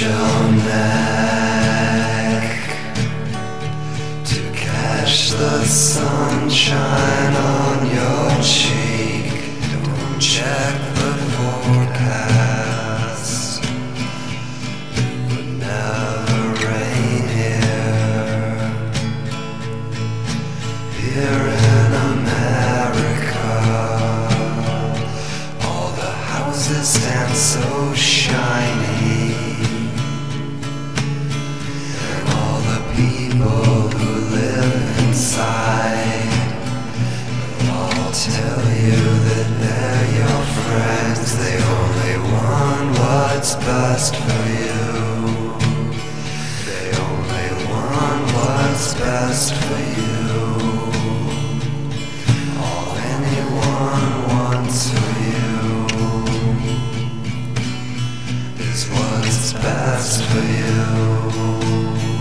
your neck to catch the sunshine on your cheek. Don't check the forecast. It would never rain here. Here in America, all the houses stand so shiny. People who live inside tell you that they're your friends. They only want what's best for you. They only want what's best for you. All anyone wants for you is what's best for you.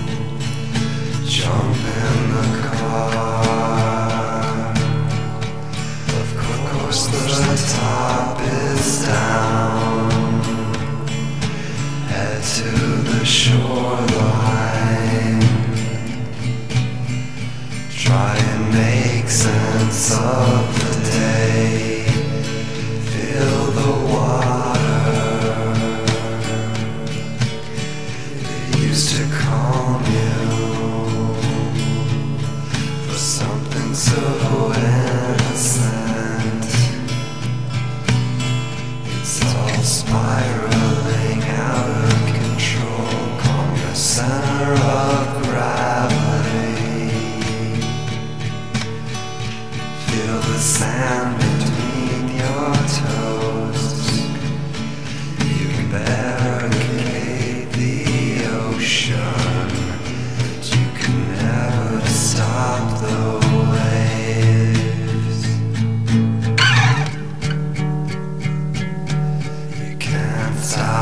Try and make sense of something so innocent. It's all spiraling out of control. Calm your center of can't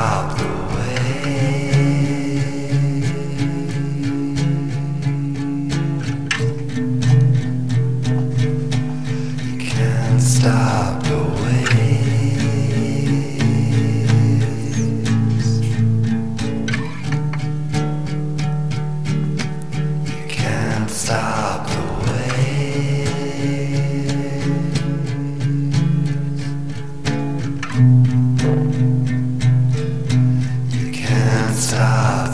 stop.